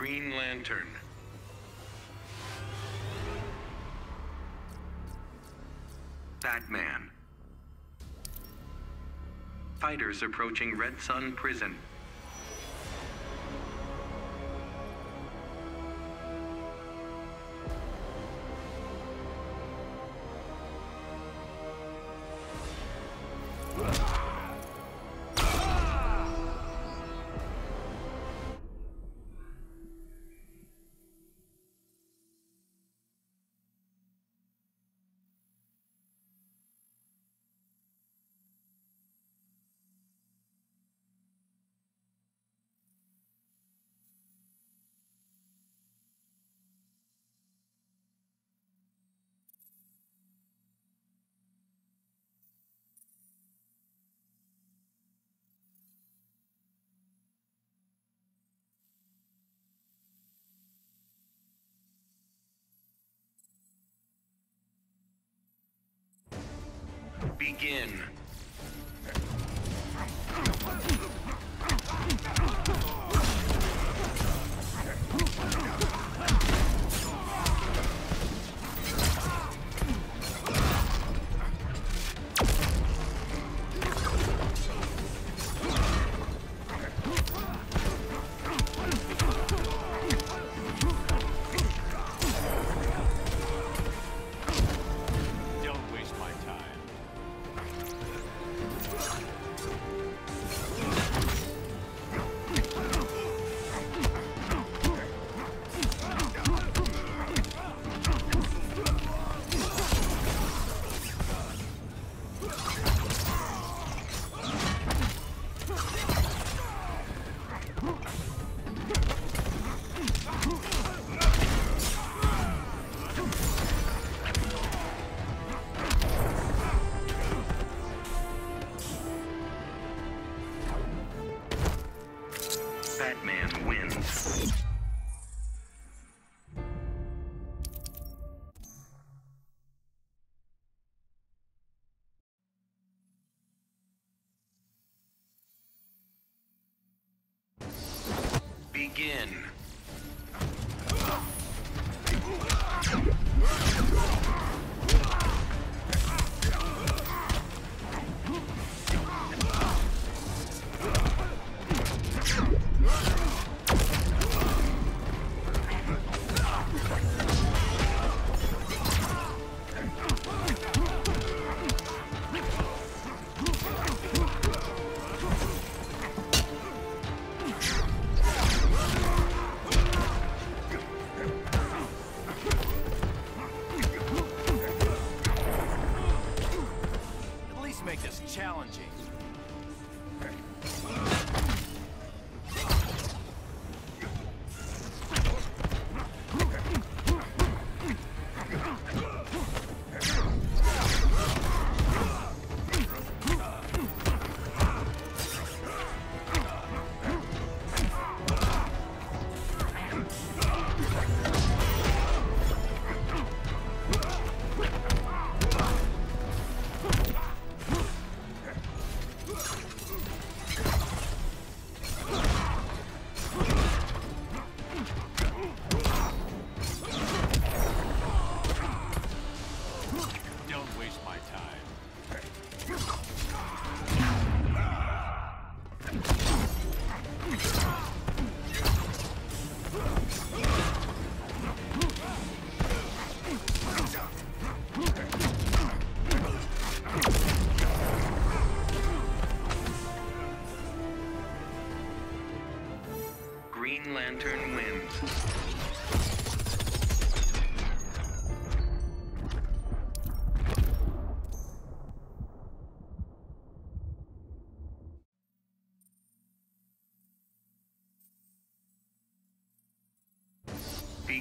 Green Lantern. Batman. Fighters approaching Red Sun Prison. Begin.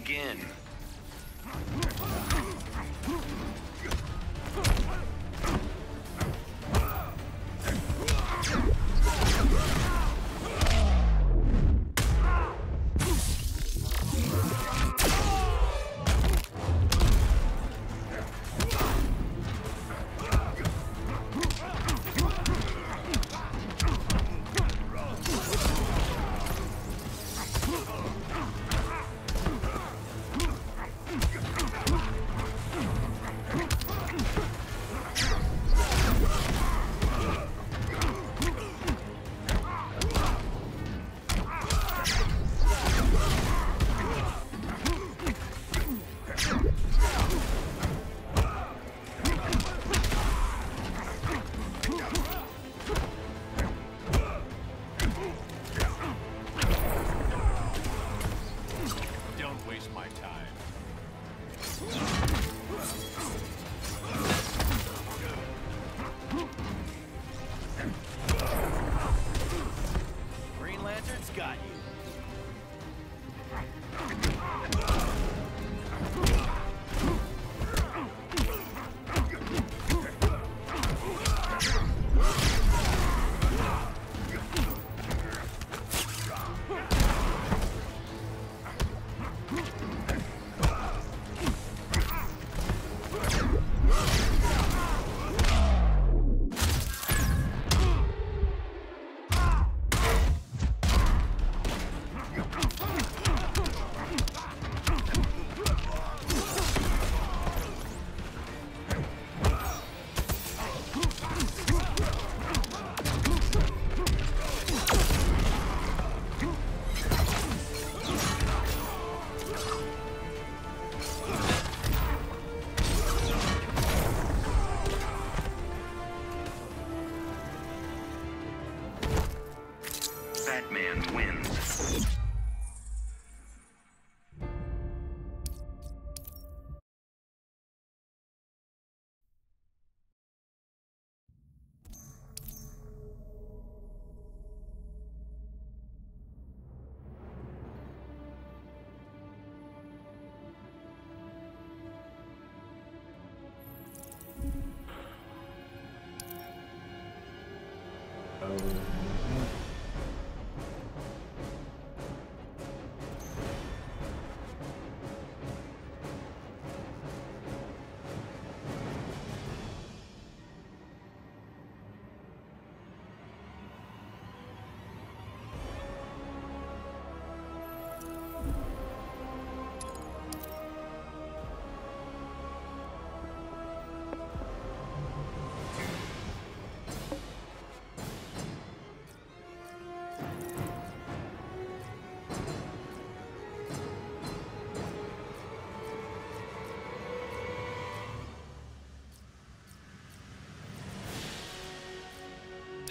Begin.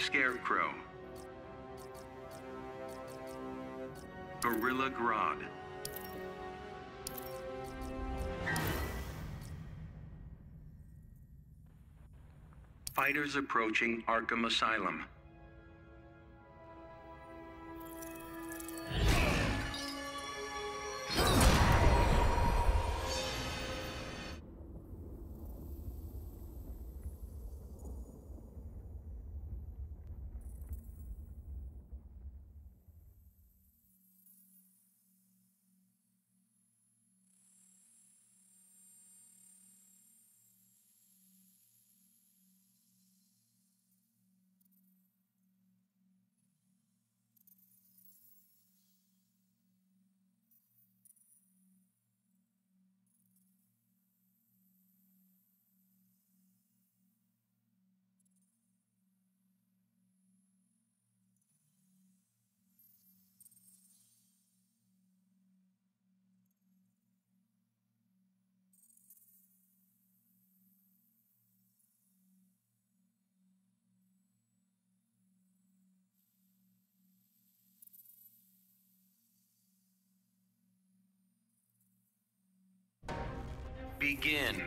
Scarecrow. Gorilla Grodd. Fighters approaching Arkham Asylum. Begin.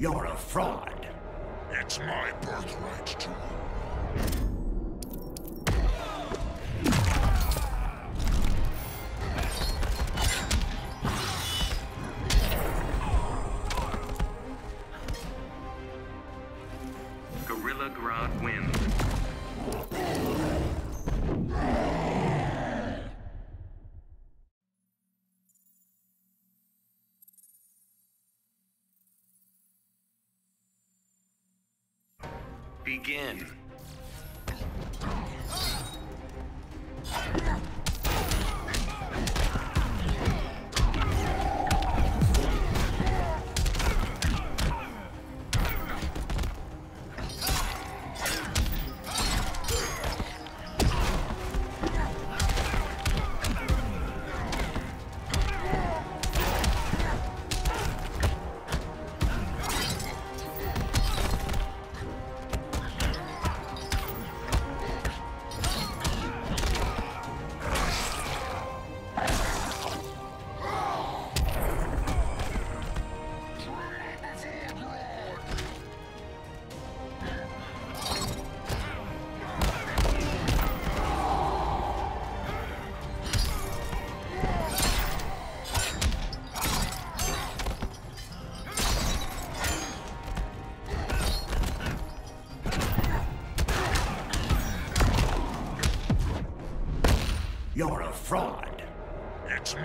You're a fraud. It's my birthright to Gorilla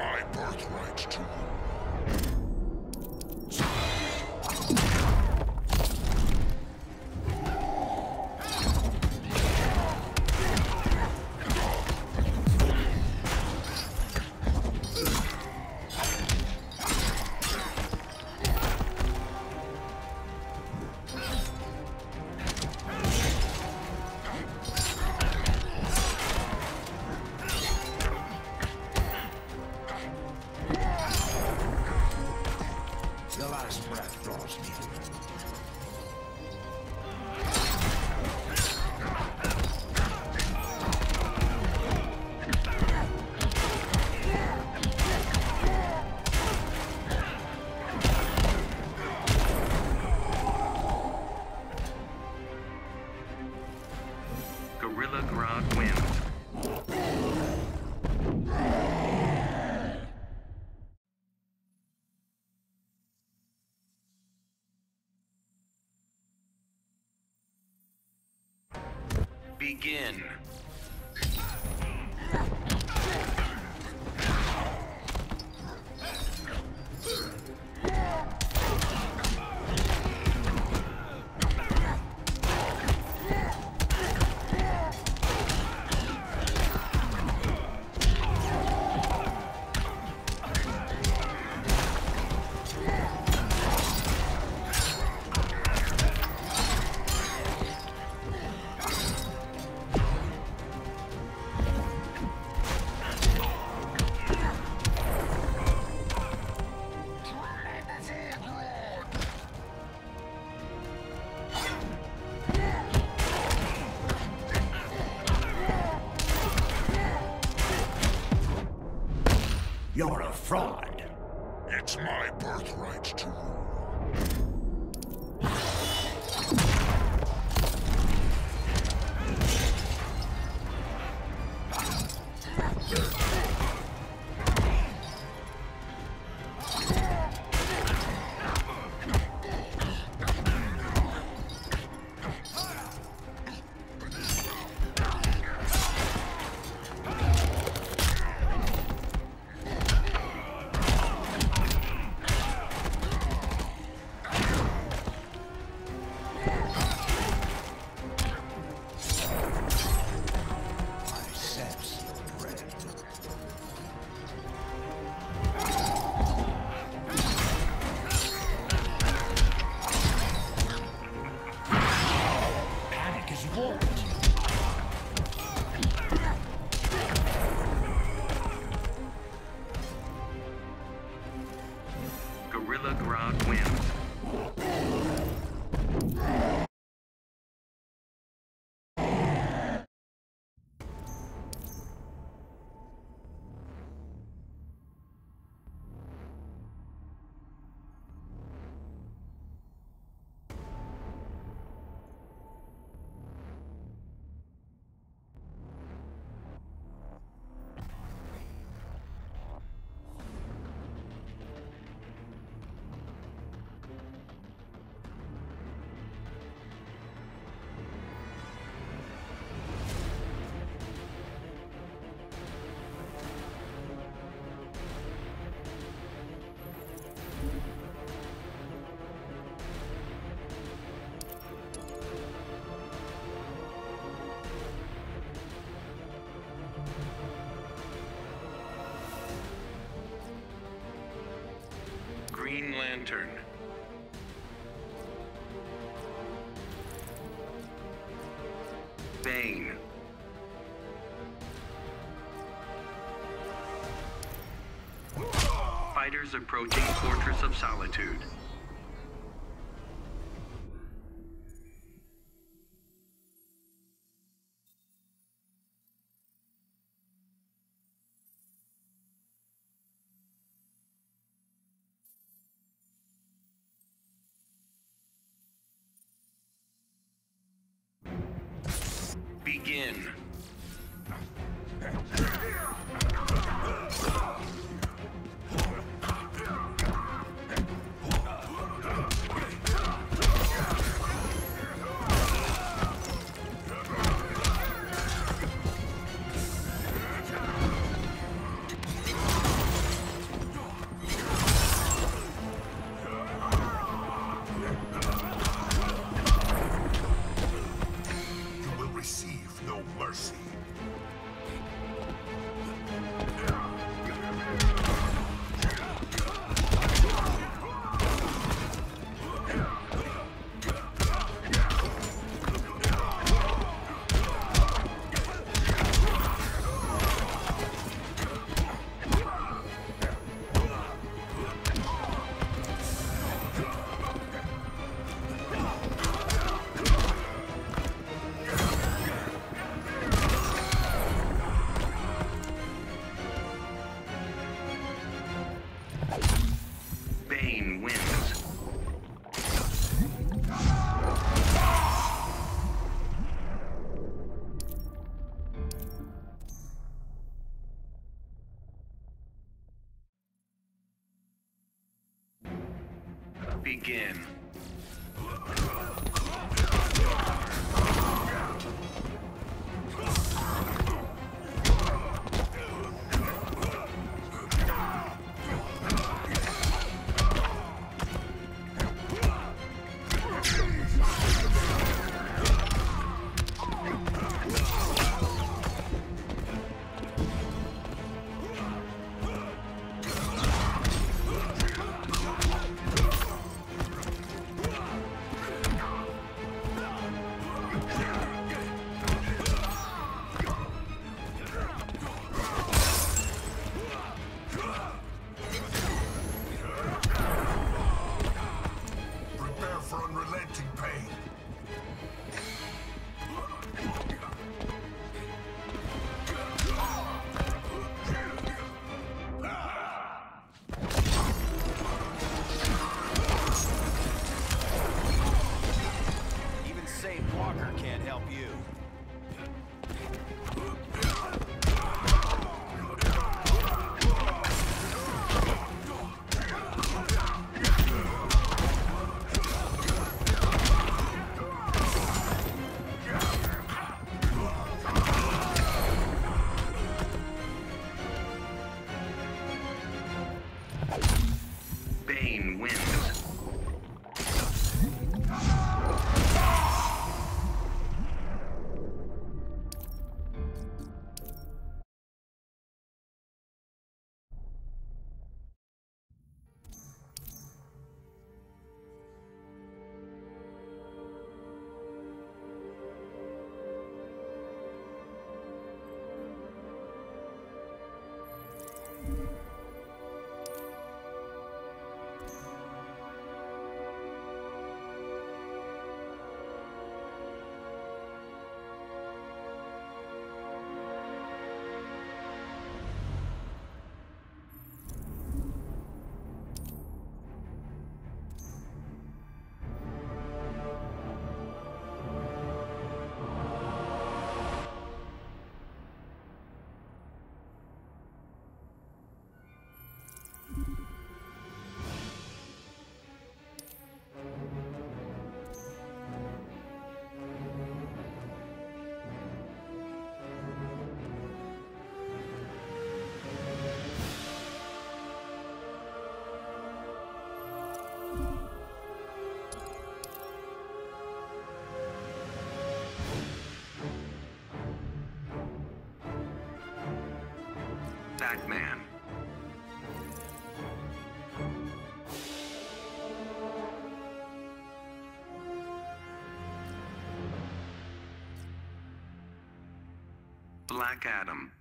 my birthright to rule. Gorilla Grodd wins. Green Lantern. Bane. Fighters approaching Fortress of Solitude. Begin. Batman. Black Adam.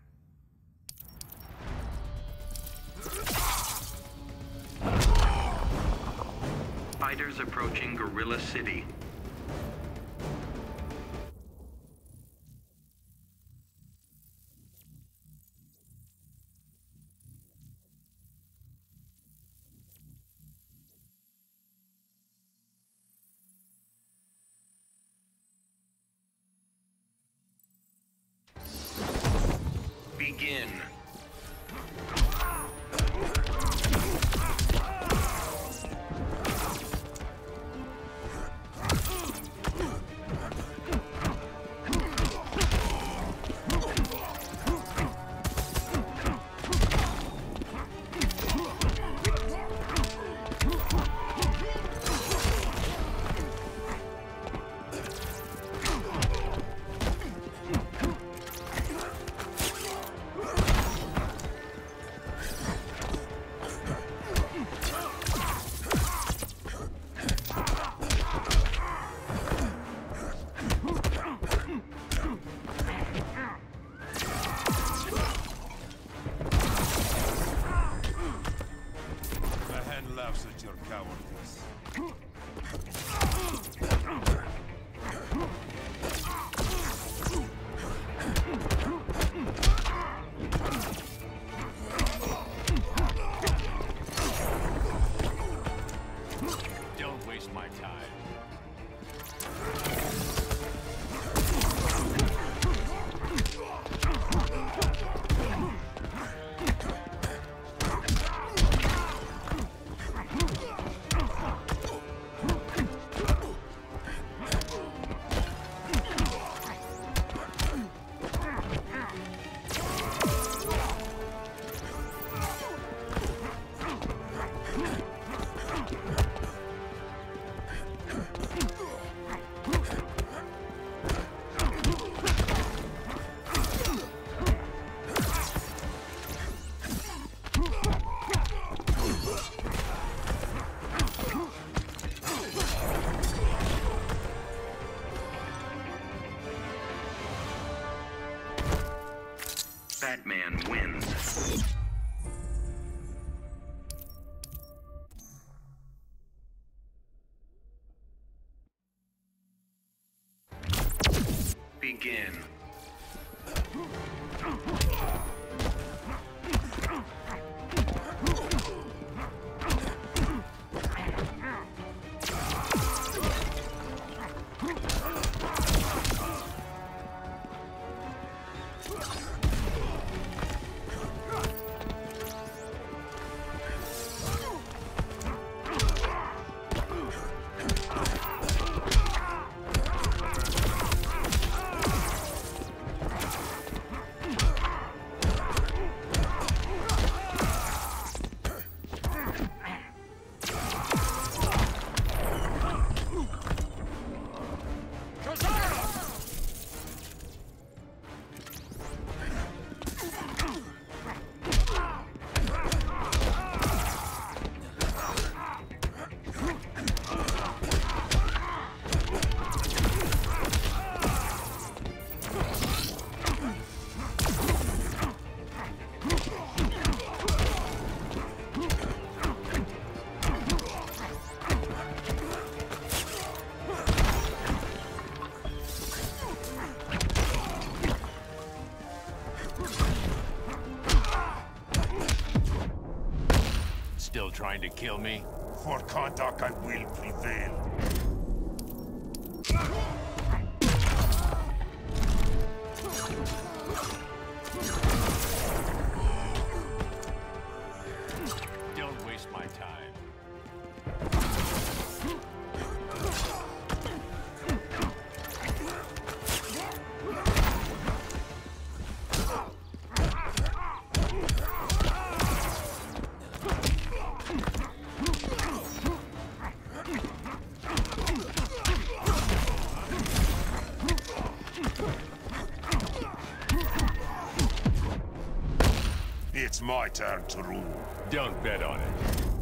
Fighters approaching Gorilla City. Begin. Your cowardice. To kill me? For conduct, I will prevail. It's my turn to rule. Don't bet on it.